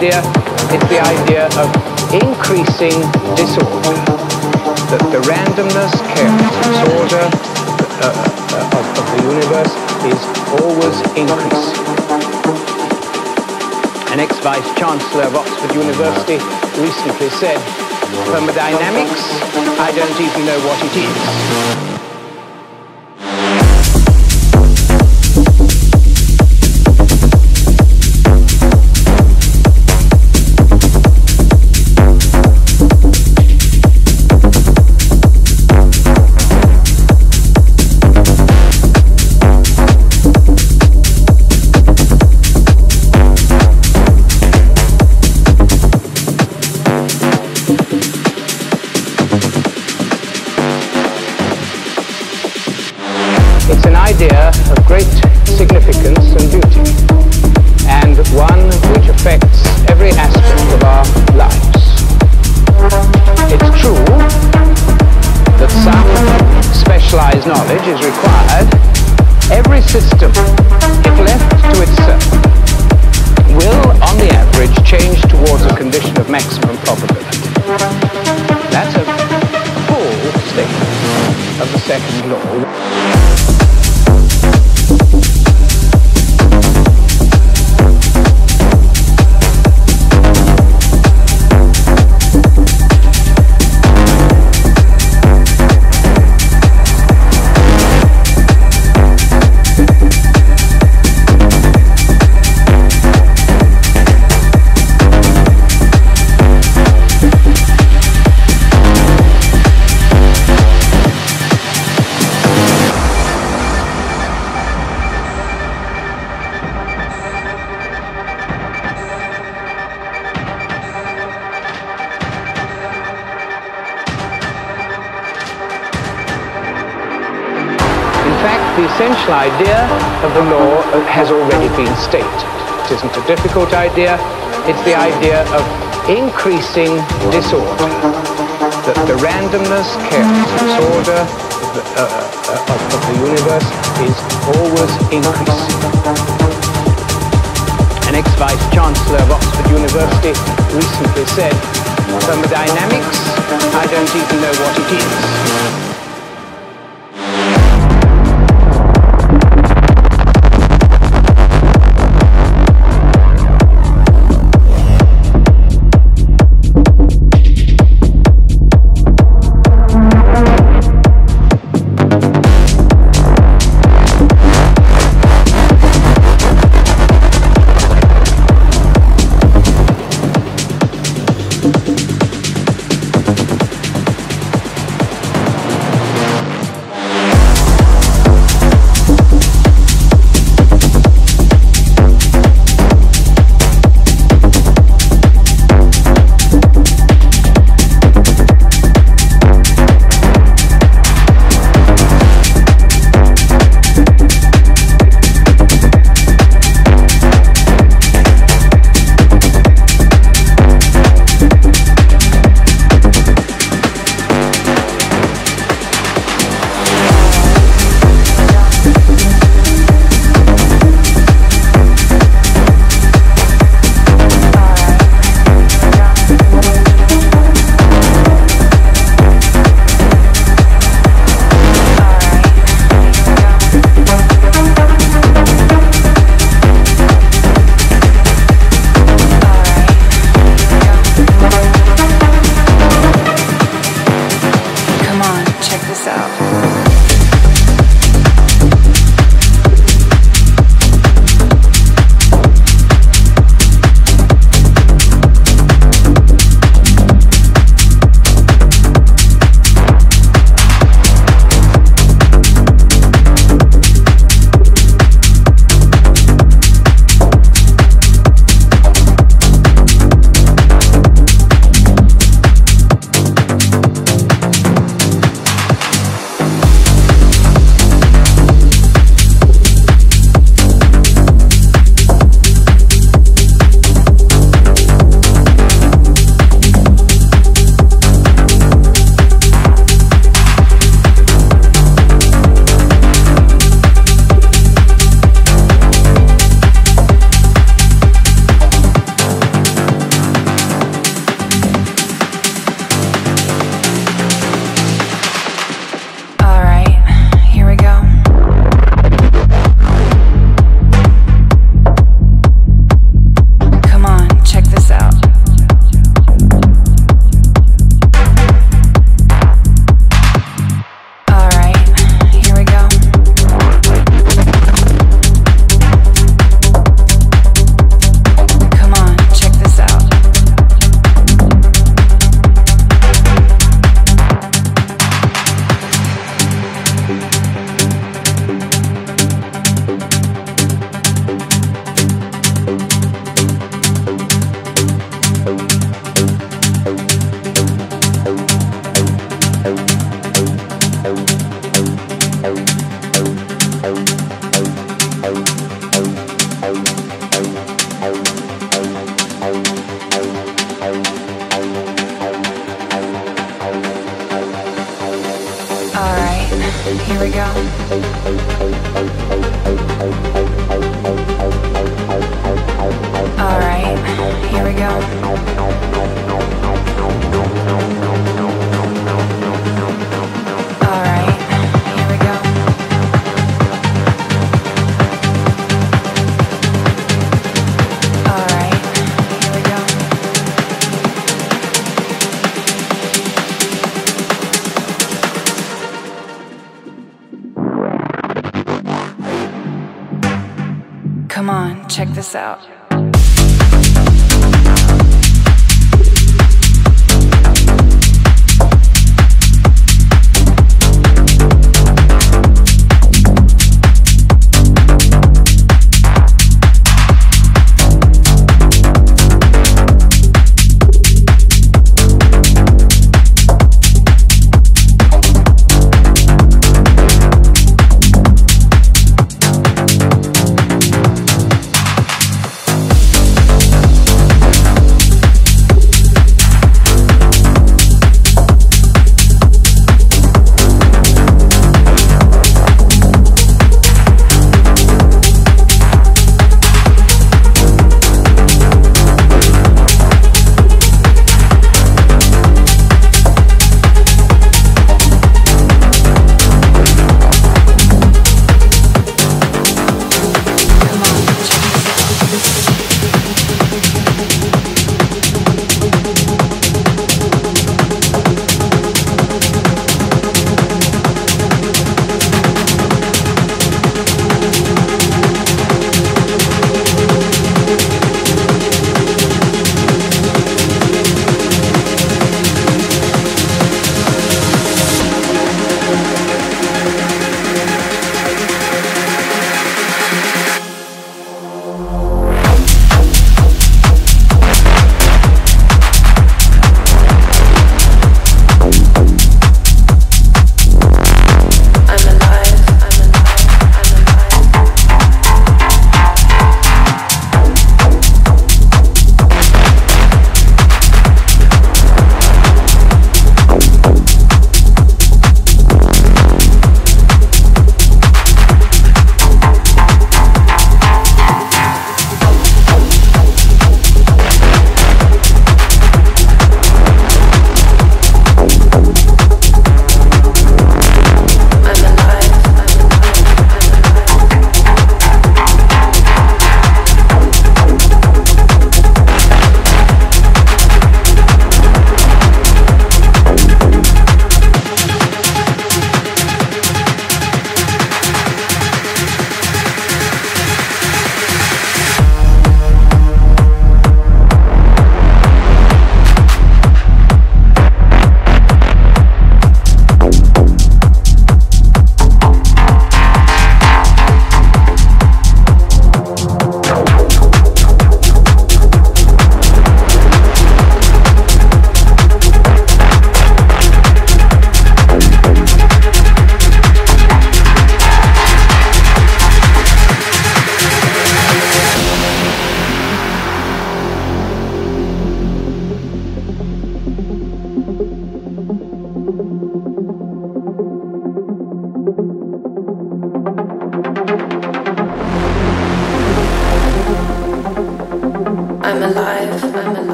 idea. It's the idea of increasing disorder. That the randomness, chaos, disorder uh, uh, of, of the universe is always increasing. An ex-vice chancellor of Oxford University recently said, thermodynamics, I don't even know what it is. Difficult idea. It's the idea of increasing disorder. That the randomness, chaos, disorder of the, uh, uh, of, the universe is always increasing. An ex-vice chancellor of Oxford University recently said, thermodynamics, I don't even know what it is.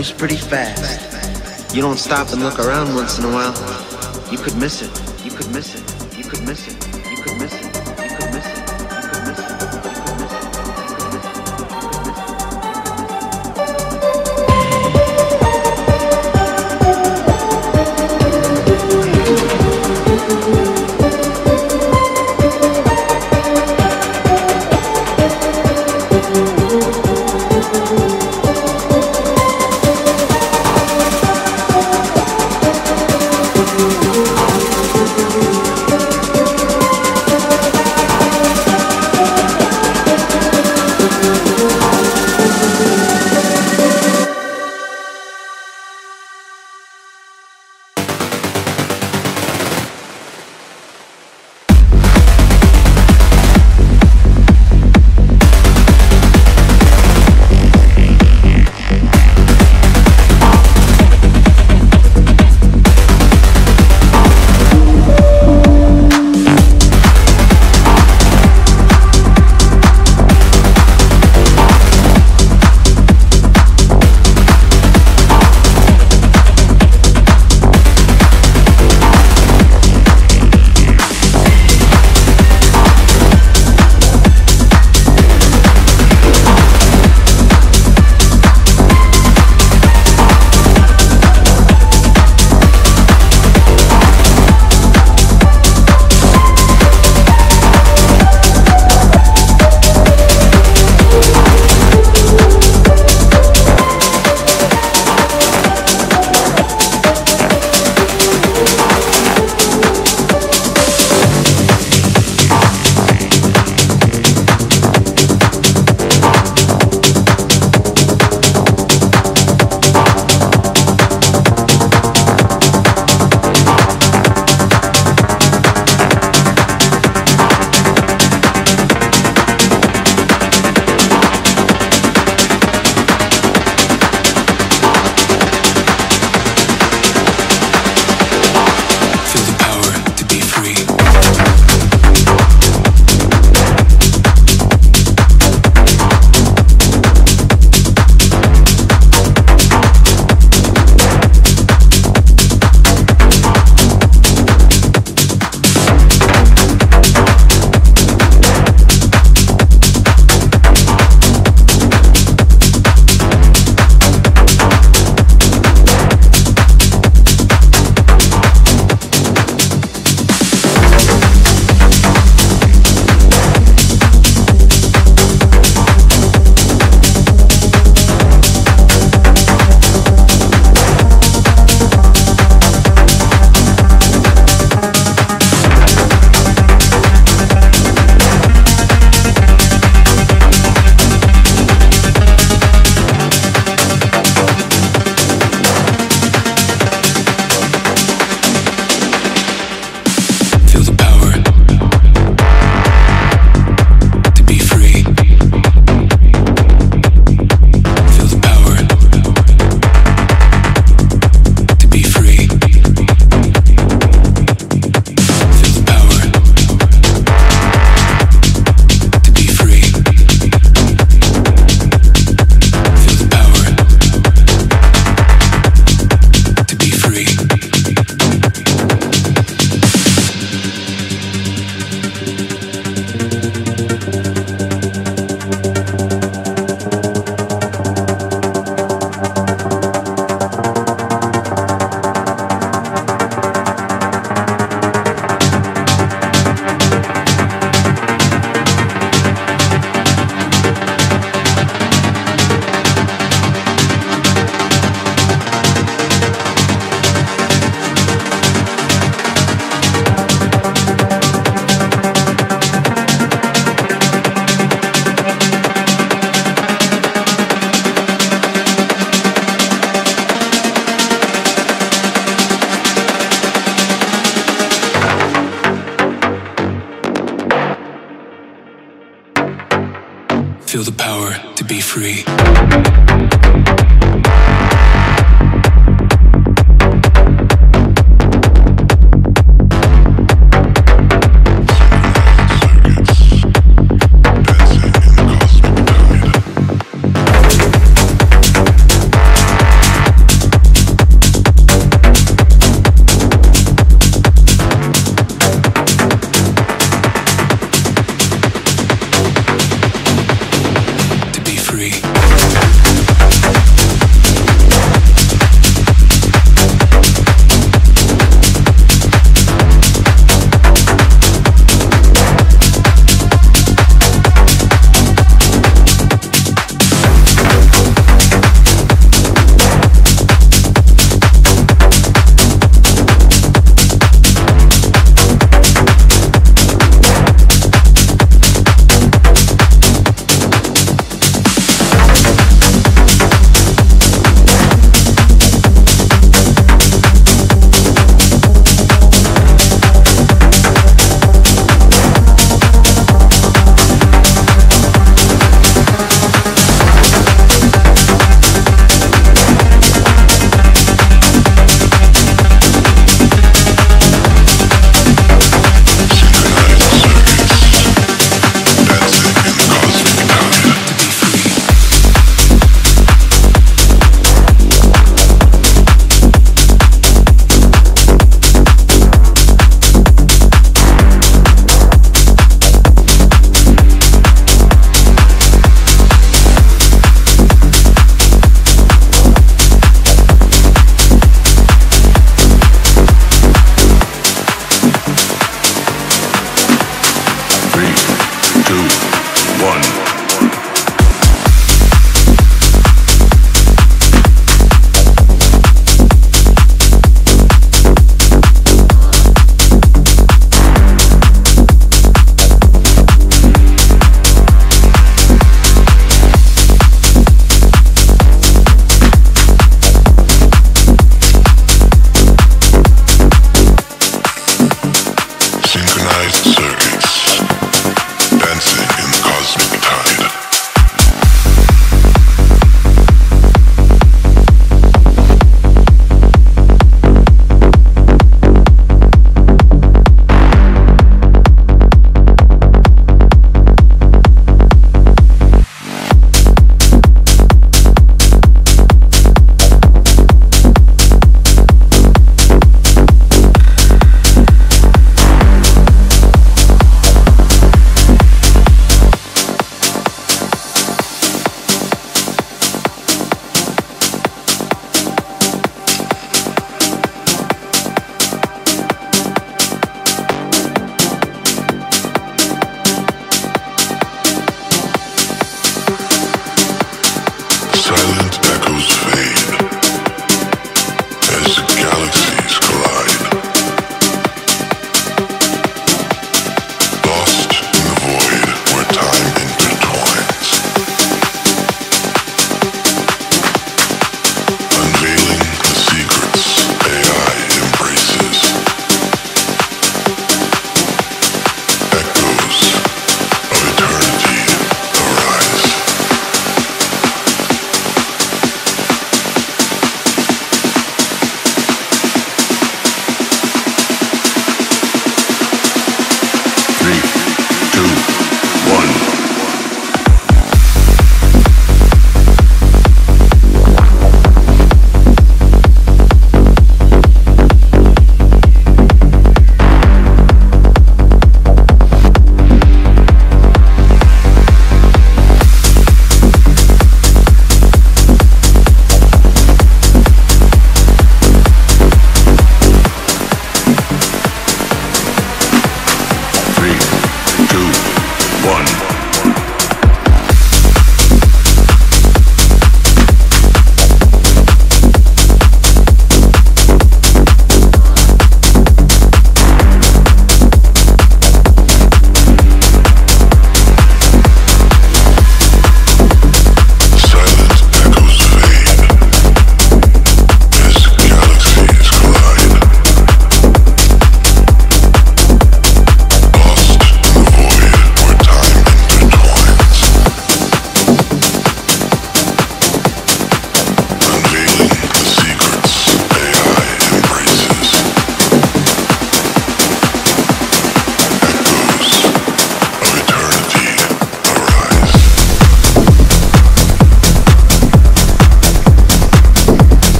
Moves pretty fast. You don't stop and look around once in a while. You could miss it.